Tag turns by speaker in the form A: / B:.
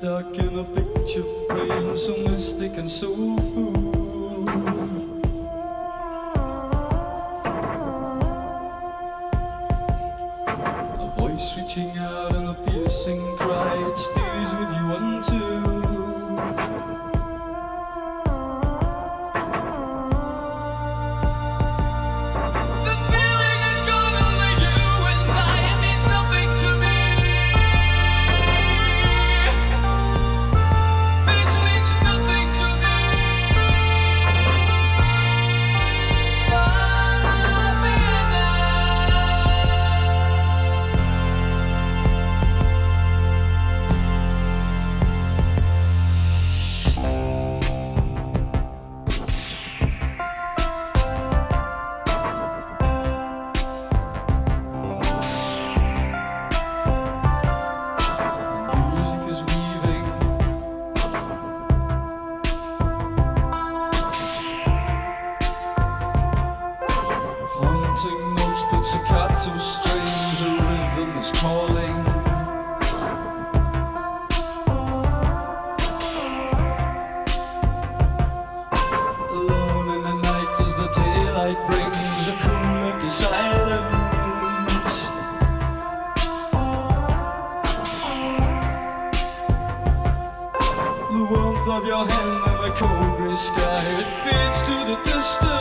A: dark in a picture frame, so mystic and soulful. A voice reaching out and a piercing cry, it stays with you until. Haunting notes, pizzicato strings, a rhythm is calling. Alone in the night as the daylight brings a cool silence. The warmth of your hand and the cold gray sky, it fades to the distance.